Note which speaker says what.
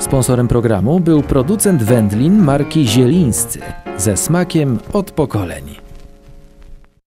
Speaker 1: Sponsorem programu był producent wędlin marki Zielińscy ze smakiem od pokoleń.